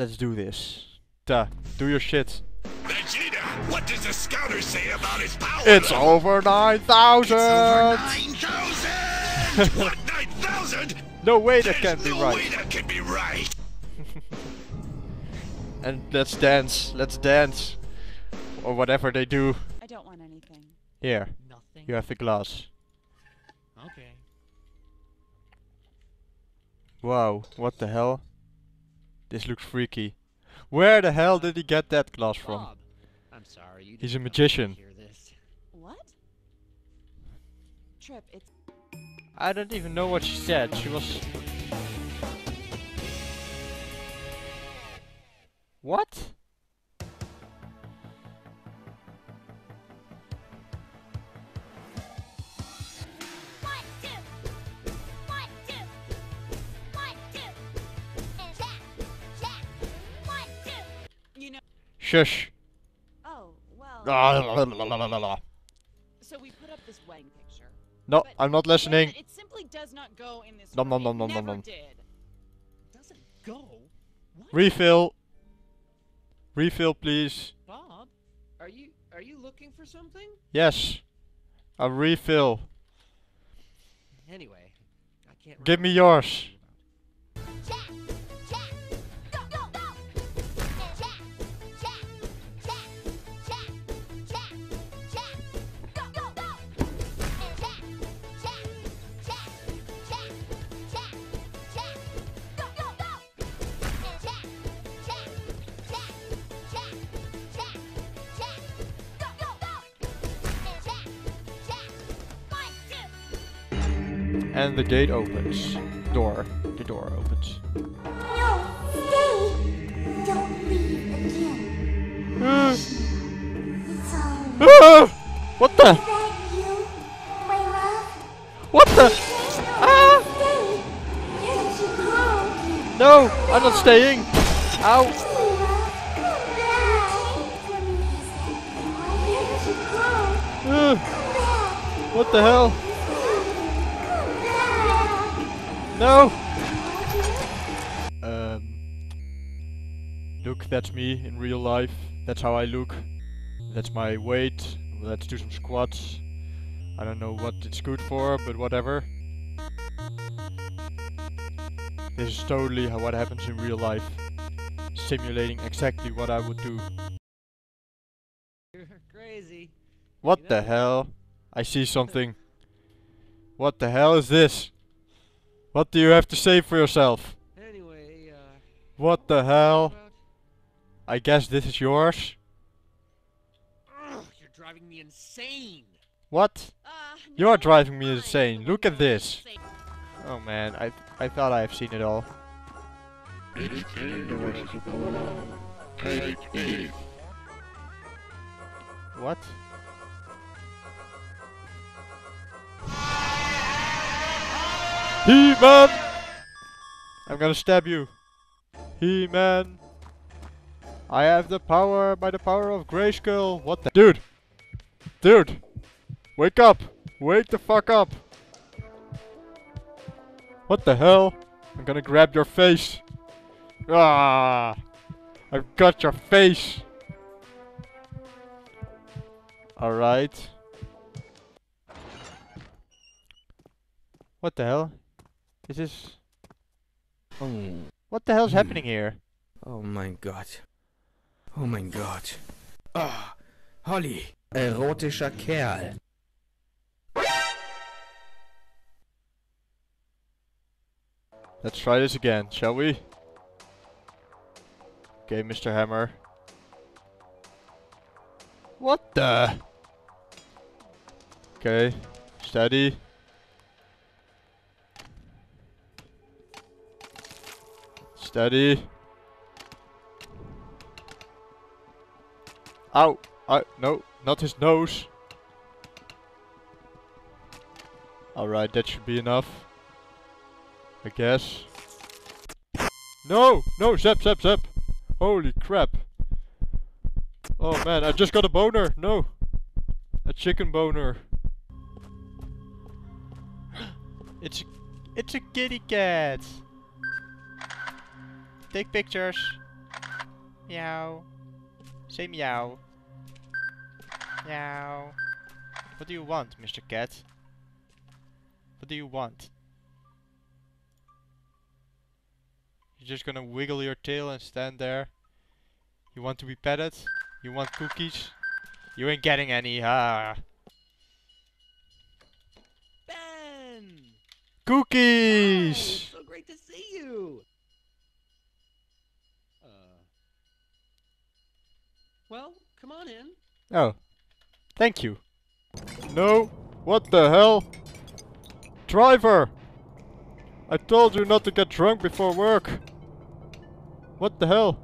let's do this. Duh, do your shit. Vegeta, what does the scouter say about his power? It's level? over 9,000! Over 9,000! what, 9,000? No way that There's can't be no right. way that can be right. And let's dance, let's dance. Or whatever they do. I don't want anything. Here, Nothing. you have the glass. Okay. Wow, what the hell? This looks freaky. Where the hell did he get that glass from? Bob, I'm sorry. You He's a magician. Hear this. What? Trip, it's I don't even know what she said. She was... What? Shush. Oh well. Ah, la, la, la. So we put up this Wang picture. No, but I'm not listening. It simply does not go in this. Nom, nom, nom, nom, nom, nom. did. Doesn't go. What? Refill. Refill, please. Bob, are you are you looking for something? Yes. A refill. Anyway, I can't. Give me what I yours. And the gate opens. Door. The door opens. No, stay. Don't leave again. It's all ah, what the? that you, my love. What the? Ah! Stay. You go. No, I'm not staying. Ow. Sweetheart, come back. Why didn't you go? Back. what the hell? No. Um. Look, that's me in real life. That's how I look. That's my weight. Let's do some squats. I don't know what it's good for, but whatever. This is totally how what happens in real life. Simulating exactly what I would do. You're crazy. What You the know- hell? I see something. What the hell is this? What do you have to say for yourself? Anyway, uh. What the hell? I guess this is yours? Ugh, you're driving me insane. What? Uh, You're no, driving me insane. Look at this. say- Oh man, I I thought I've seen it all. What? He-Man! I'm gonna stab you. He-Man! I have the power by the power of Grayskull. What the- Dude! Dude! Wake up! Wake the fuck up! What the hell? I'm gonna grab your face. Ah! I've got your face. Alright. What the hell? Is this... Oh, What the hell's Hmm. happening here? oh my god. Oh mein Gott. Ah, Holly. Erotischer Kerl. Let's try this again, shall we? Okay, Mr. Hammer. What the? Okay, steady. Steady. Ow! I, no, not his nose. Alright, that should be enough. I guess. No! No! Zap, zap, zap! Holy crap! Oh man, I just got a boner! No! A chicken boner. it's a, it's a kitty cat! Take pictures! Meow. Say meow. Meow. What do you want, Mr. Cat? What do you want? You're just gonna wiggle your tail and stand there? You want to be petted? You want cookies? You ain't getting any, ah. Ben! Cookies! Oh, so great to see you! Well, come on in. Oh. Thank you. No. What the hell? Driver! I told you not to get drunk before work. What the hell?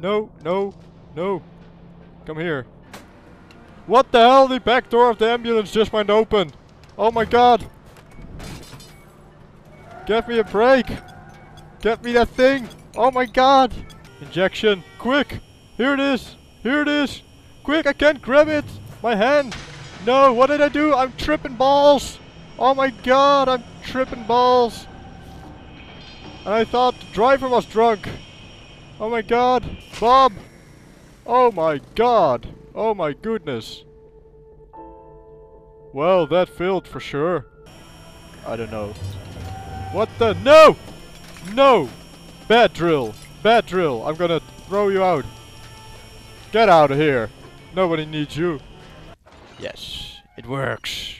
No, no, no. Come here. What the hell? The back door of the ambulance just went open. Oh my god. Get me a break. Get me that thing. Oh my god. Injection. Quick. Here it is. Here it is. Quick, I can't grab it. My hand. No, what did I do? I'm tripping balls. Oh my god, I'm tripping balls. And I thought the driver was drunk. Oh my god. Bob. Oh my god. Oh my goodness. Well, that failed for sure. I don't know. What the? No! No! Bad drill. Bad drill. I'm gonna throw you out. Get out of here. Nobody needs you. Yes, it works.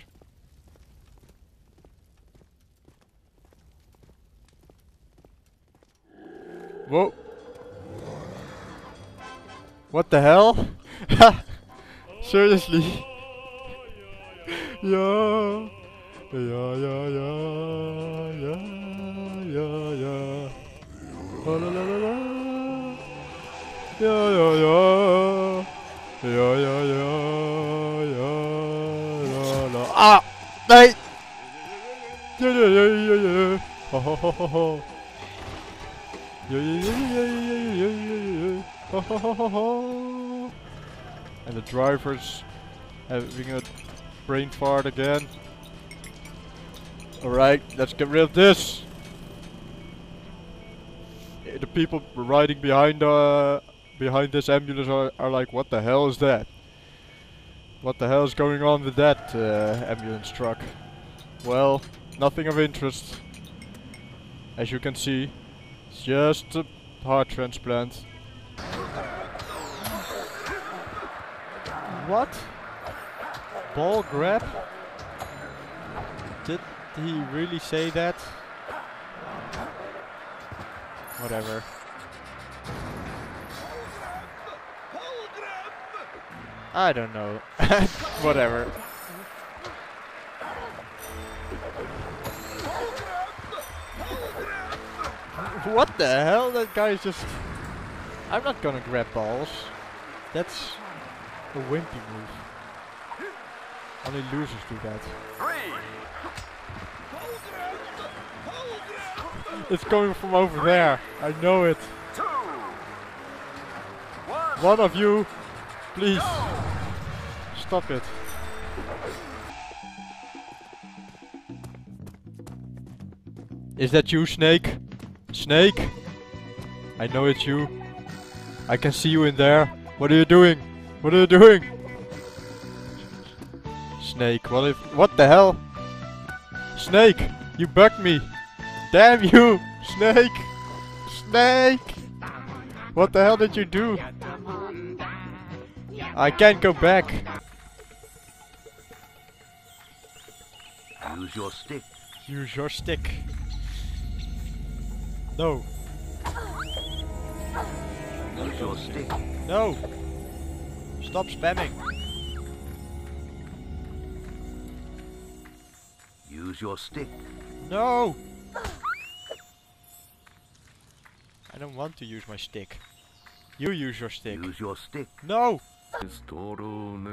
Whoa. What the hell? Seriously? yeah. Yeah, yeah, yeah, yeah, yeah, yeah. La la la la la. Yeah, yeah, yeah. Ha ha. Yeah, yeah, yeah, yeah, yeah, yeah, yeah, yeah. Ha ha ha ha ha. And the driver's having a brain fart again. Alright, let's get rid of this. Eh, The people riding behind uh behind this ambulance are, are like, what the hell is that? What the hell is going on with that uh, ambulance truck? Well, nothing of interest. As you can see, it's just a heart transplant. What? Ball grab? Did he really say that? Whatever. I don't know. Whatever. What the hell? That guy's just... I'm not gonna grab balls. That's a wimpy move. Only losers do that. It's coming from over there. I know it. One of you, please. Stop it. Is that you, Snake? Snake? I know it's you. I can see you in there. What are you doing? What are you doing? Snake, what if- What the hell? Snake! You bugged me! Damn you! Snake! Snake! What the hell did you do? I can't go back. Use your stick. Use your stick. No. Use your stick. No! Stop spamming. Use your stick. No! I don't want to use my stick. You use your stick. Use your stick. No!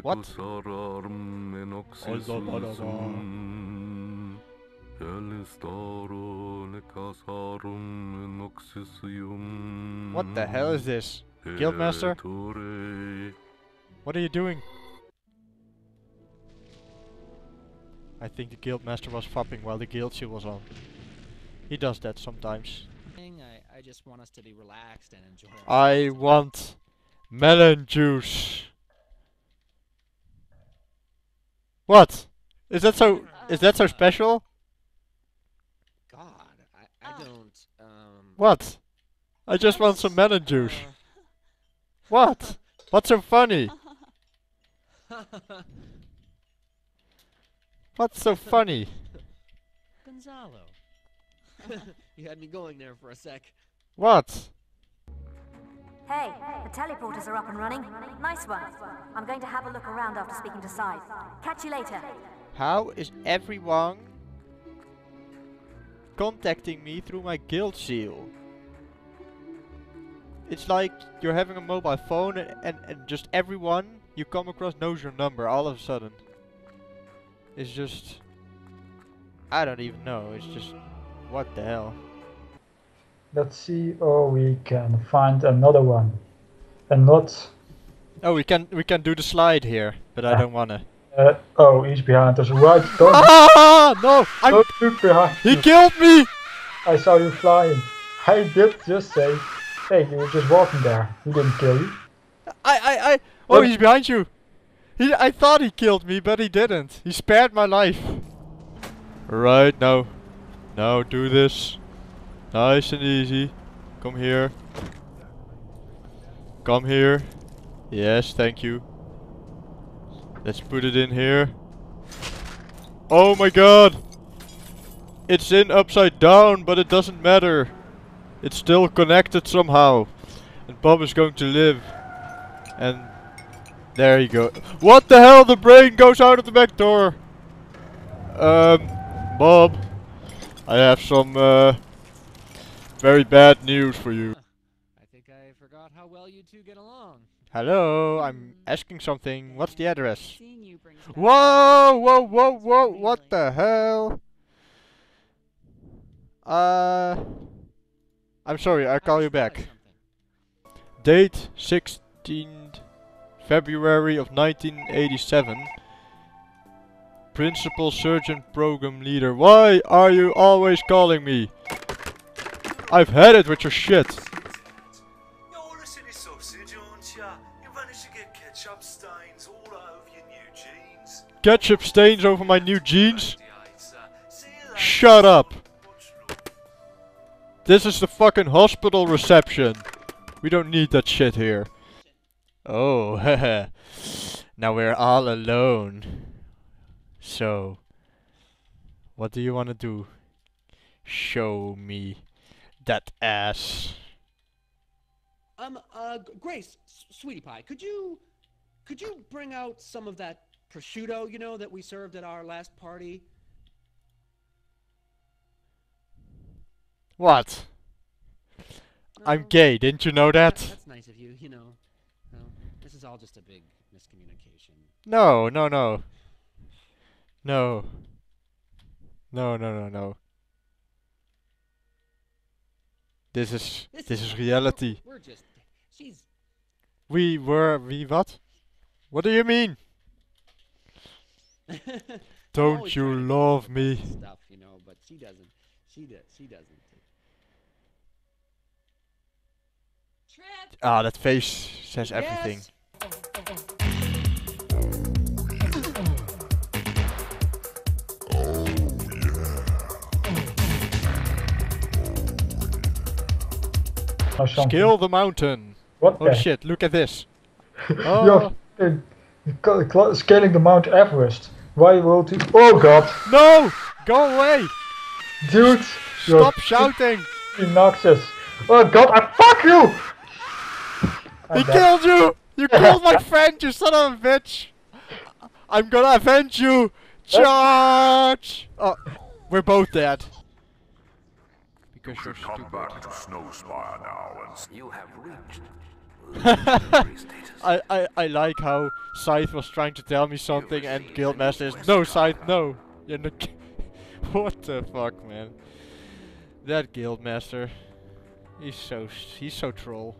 What? What? What the hell is this? Guildmaster? What are you doing? I think the Guildmaster was fopping while the Guild shield was on. He does that sometimes. I, I I just want us to be relaxed and enjoy. I want melon juice. What? Is that so? Is that so special? God, I, I Ah. don't. Um. What? I just want some melon juice. What? What's so funny? What's so funny? Gonzalo. you had me going there for a sec. What? Hey, the teleporters are up and running. Nice one. I'm going to have a look around after speaking to Scythe. Catch you later. How is everyone contacting me through my guild seal? It's like you're having a mobile phone and, and, and just everyone you come across knows your number all of a sudden. It's just... I don't even know, it's just... What the hell? Let's see, oh, we can find another one. And not, Oh, we can we can do the slide here, but I Ah. don't wanna. Uh, oh, he's behind us. Right, don't, Ah! No! I'm, don't look behind he you. killed me! I saw you flying. I did just say, hey, you were just walking there. He didn't kill you. I, I, I. Oh, he's behind you. He, I thought he killed me, but he didn't. He spared my life. Right now, now do this, nice and easy. Come here. Come here. Yes, thank you. Let's put it in here. Oh my god! It's in upside down, but it doesn't matter. It's still connected somehow. And Bob is going to live. And there you go. What the hell? The brain goes out of the back door. Um, Bob, I have some uh, very bad news for you. I think I forgot how well you two get along. Hello, I'm asking something. What's the address? Seeing you brings back Whoa, whoa, whoa, whoa! What the hell? Uh, I'm sorry. I'll call you back. Date 16th February of 1987. Principal Surgeon Program Leader. Why are you always calling me? I've had it with your shit. Your city sausage, aren't ya? You managed to get ketchup stains all over your new jeans. Ketchup stains over my new jeans? Radiator. See you later. Shut up. This is the fucking hospital reception. We don't need that shit here. Oh, now we're all alone. So, what do you want to do? Show me that ass. Um, uh, Grace, sweetie pie, could you, could you bring out some of that prosciutto, you know, that we served at our last party? What? I'm gay, didn't you know that? That's nice of you, you know. No, this is all just a big miscommunication. No, no, no. No. No, no, no, no. This is this is reality. We're just, she's, We were we what? What do you mean? Don't you trying to get love me? Stuff, you know, but she doesn't. She does. She doesn't. Trip. Ah, that face says everything. Yes. Or something. Scale the mountain. What Oh the shit, look at this. You're Oh, uh, cl- cl- scaling the Mount Everest. Why will you? Oh god, no! Go away! dude, you're Stop shouting! obnoxious. Oh god, I fuck you! I'm He dead. killed you! You killed my friend, you son of a bitch! I'm gonna avenge you! Charge! Oh, we're both dead. Because you're Come stupid. back to Snowspire now and You have reached legendary status. I, I, I like how Scythe was trying to tell me something and Guildmaster is No Scythe, no! You're not What the fuck man? That Guildmaster. He's so he's so troll.